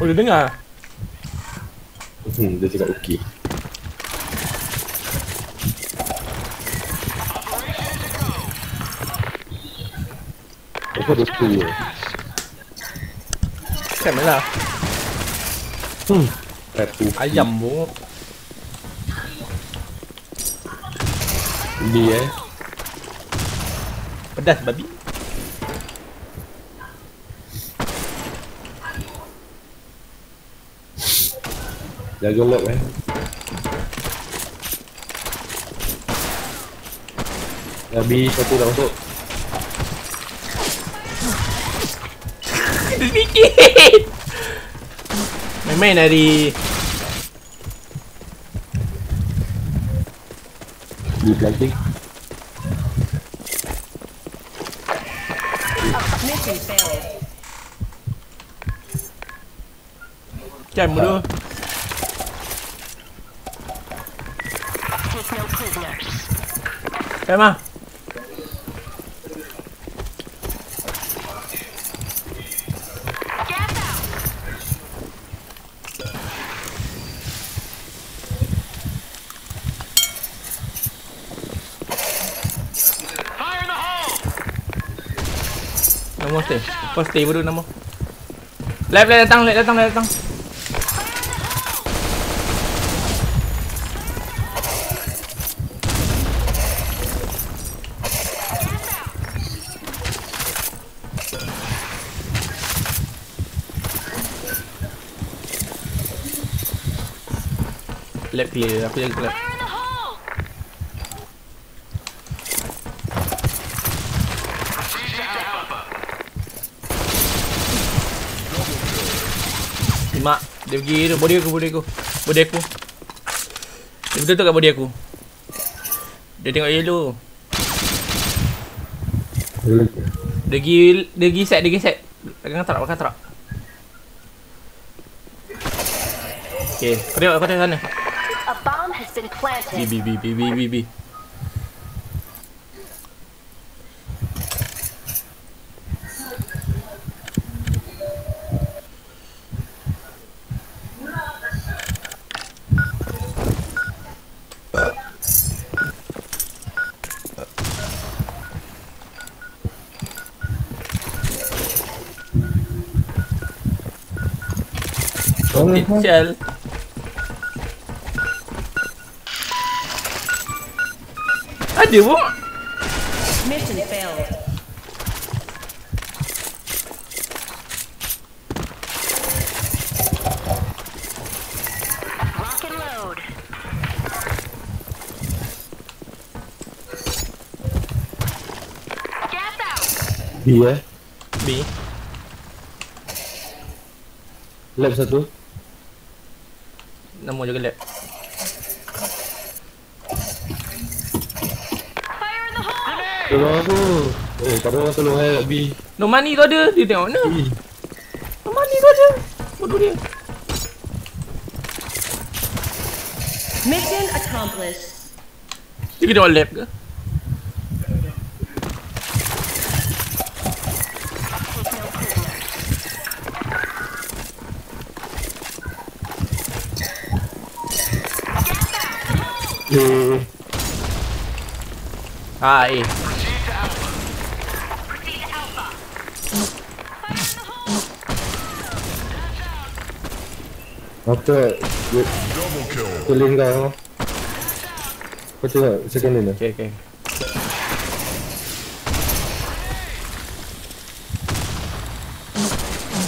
Oh dia dengar Hmm, dia cakap okey. Apa ada tu? Kan lah Hmm. Satu. Ayam bu B eh. Pedas babi Jaga lock eh. Dah B satu dah masuk. Sedikit Main-main dari B planting. Mission failed. Kan bodoh Take no prisoners. Kan mah Gas out. Nama stay Kau stay bodoh nama Left left datang left datang left datang Lab clear, aku jaga lab. Mak, dia pergi tu, body aku, body aku. Body aku. Dia betul-betul kat body aku? Dia tengok yellow. Dia pergi, dia pergi set, dia pergi set. Pegang truck, pegang truck Okay, kau tengok, kau tengok sana been B, planted. B, B, B, B, B, B Shell Ada pun Mission failed. Rock and load. Gas out. B eh. B Lab satu. Nama jaga lab Tolong aku. Eh, tak orang tolong saya B. No money tu ada Dia tengok mana B. No money tu ada Bodoh dia Mission accomplished. Dia kena tengok lab ke no prisoners. Eh, Dia Tuling kau. Kau tengok second lane Okay okay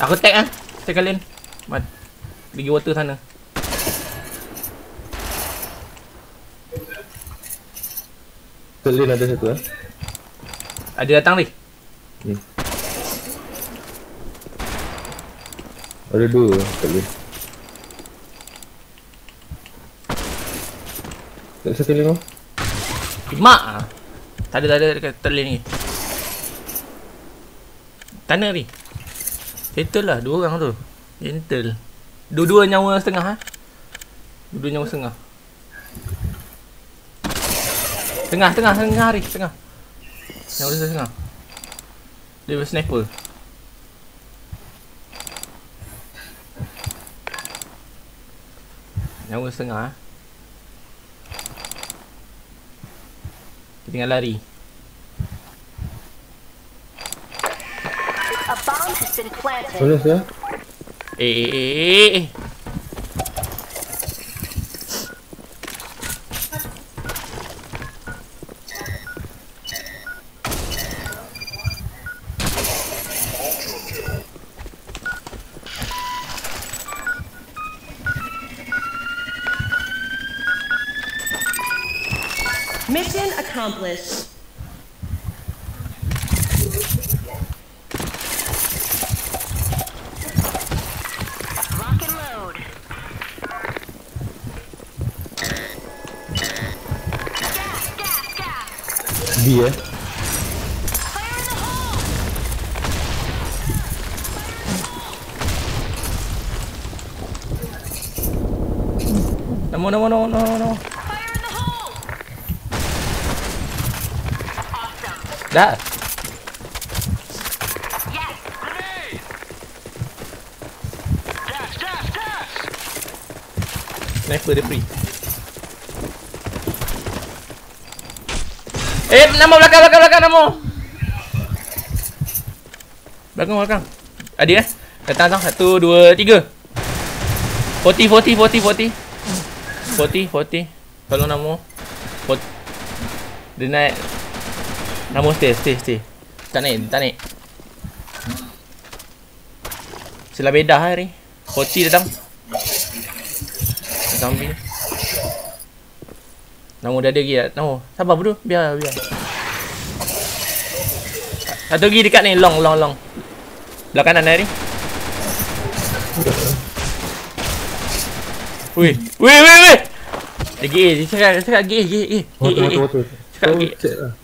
Aku tag ah Tag kalian Mat Pergi water sana lane ada satu eh. Ada datang ni Hmm. Ada dua third lane. Tak satu kau Mak ah. Tak ada tak ada dekat terlin ni. Tanah ni. Gentle lah dua orang tu. Gentle. Dua-dua nyawa setengah ah. Ha? Dua-dua nyawa setengah. Tengah tengah tengah hari tengah. Nyawa dia setengah. Dia sniper. Nyawa setengah ah. Ha? Tinggal lari. A bomb has been planted. Mana saya? Eh eh eh eh. Mission accomplished. Lock and load. Gas, gas, gas. B eh. Fire in the hole. Namo namo namo namo namo. Fire in the hole. Dah. Sniper dia free. Eh, nama belakang belakang belakang nama. Belakang belakang. Adik eh. Datang datang. Satu, dua, tiga. Forty, forty, forty, forty. Forty, forty. Tolong nama. Fort- Dia naik. Nama stay, stay, stay. Tak naik, tak naik. Sila bedah hari. Forty datang. Zombie. Nama dia ada lagi tak? Nama. Sabar bro. Biar, biar. Satu lagi dekat ni. Long, long, long. Belah kanan hari. Wih. Wih, wih, wih. Lagi A. Dia cakap, dia cakap lagi A, lagi A. A, Water,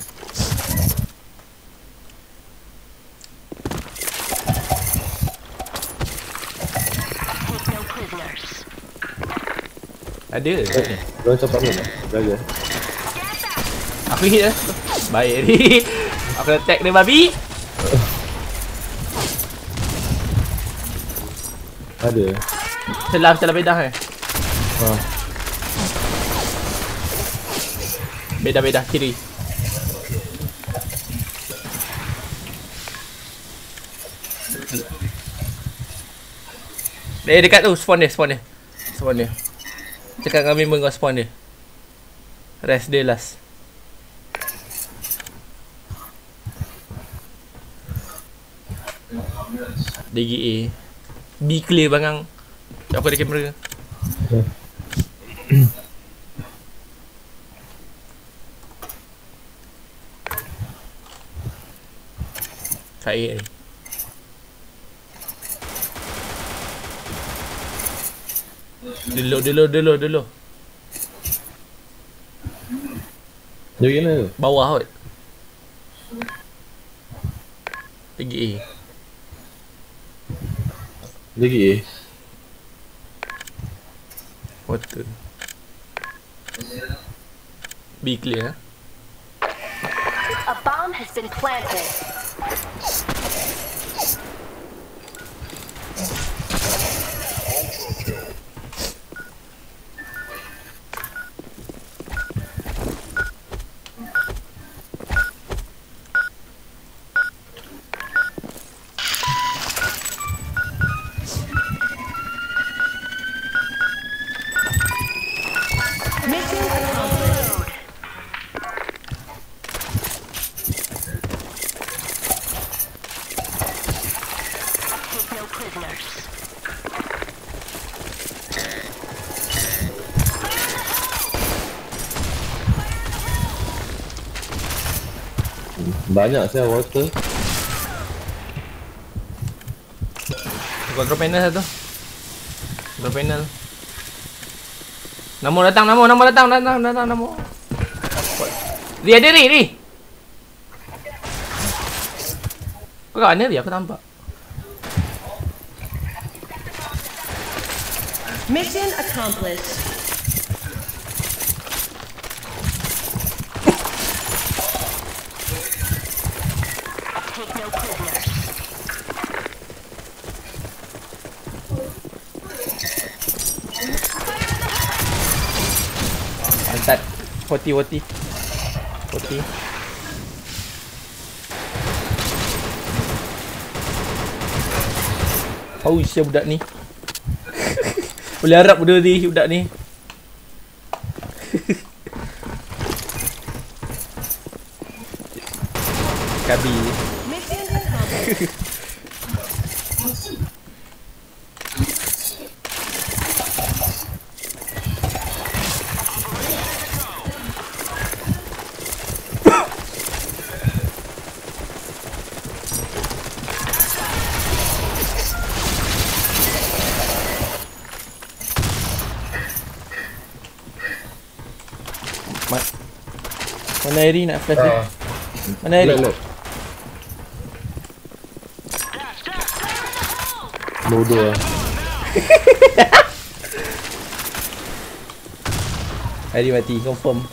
Ada. Kau cepat ni. Jaga. Aku hit lah. Baik ni. Aku attack dia babi. Ada. Celah celah bedah eh. Ha. Bedah bedah kiri. Eh dekat tu spawn dia spawn dia. Spawn dia. Cakap dengan member kau spawn dia. Rest dia last. DGA B clear bangang Aku ada kamera. Kat A ni Dulu dulu dulu dulu Dia pergi mana tu? Bawah kot Pergi A pergi A. Water B clear eh A bomb has been planted. Banyak saya water. Buka ke panel satu. Buka panel. Namo datang, namo, namo datang, datang, datang, namo. Dia ada ri, ri. Kau kat mana dia? Aku nampak. Mission accomplished. Take no prisoners. Pantat 40 40 40 Haus ya budak ni. Boleh harap benda ni budak ni. Kabi Mana Eri nak flash dia? Ah, Mana Eri? Bodoh lah. Eri mati confirm